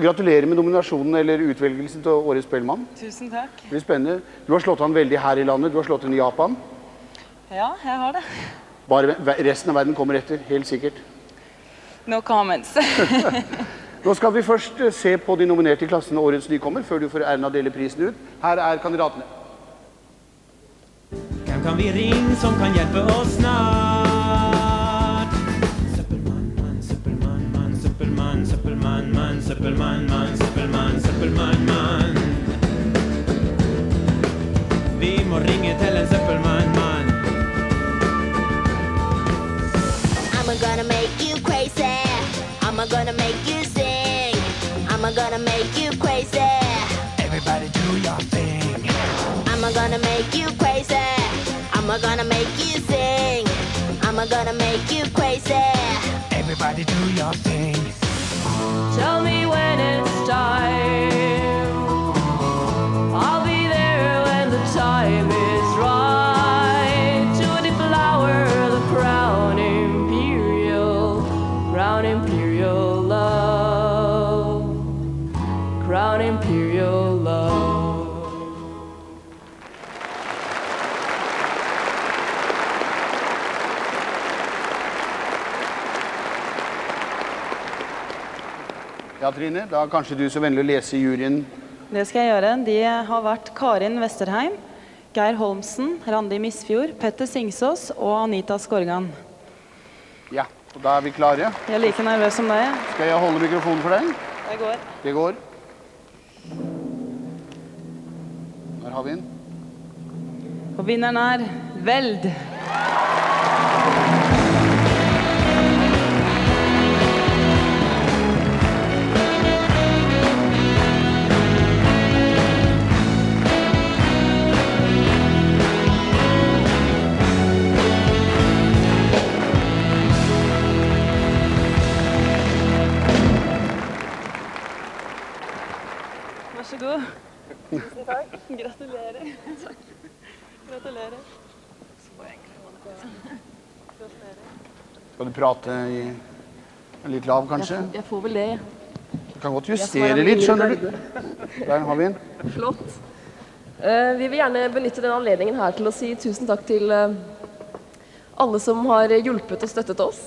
Gratulerer med nominasjonen eller utvelgelsen til Årets Spellemann. Tusen takk. Det blir spennende. Du har slått an veldig her i landet. Du har slått an i Japan. Ja, jeg har det. Bare resten av verden kommer etter, helt sikkert. No comments. Nå skal vi først eh, se på de nominerte i klassen Årets nykommer, før du får æren av å dele prisen ut. Her er kandidatene. Hvem kan vi ringe som kan hjelpe oss snart? Søppelmann, mann, søppelmann, mann, søppelmann, søppelmann, mann. Vi må ringe til en søppelmann, mann. I'm gonna make you crazy. I'm gonna make you sing. I'm gonna make you crazy. Everybody do your thing. I'm gonna make you crazy. I'm gonna make you sing. I'm gonna make you crazy. Everybody do your thing. Tell me when it's time. Ja, Trine, da er kanskje du så vennlig å lese juryen. Det skal jeg gjøre. De har vært Karin Westerheim, Geir Holmsen, Randi Misfjord, Petter Singsås og Anita Skorgan. Ja, og da er vi klare. Jeg er like nervøs som deg. Skal jeg holde mikrofonen for deg? Det går. Det går. Der har vi den. Og vinneren er Veld. Så god. Tusen takk. Gratulerer. Gratulerer. Skal du prate i litt lav, kanskje? Jeg får vel det. Du kan godt er justere litt, skjønner du. Der har vi den. Flott. Eh, vi vil gjerne benytte denne anledningen her til å si tusen takk til eh, alle som har hjulpet og støttet oss.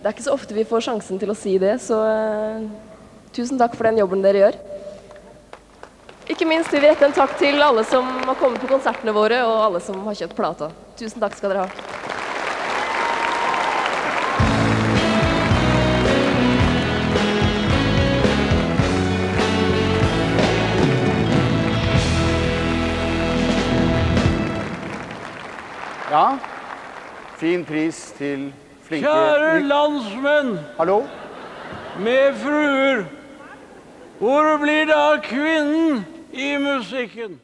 Det er ikke så ofte vi får sjansen til å si det, så eh, tusen takk for den jobben dere gjør. Ikke minst vil vi rette en takk til alle som har kommet på konsertene våre, og alle som har kjøpt plata. Tusen takk skal dere ha. Ja. Fin pris til flinke Kjære landsmenn Hallo? Med fruer. Hvor blir av kvinnen i musikken?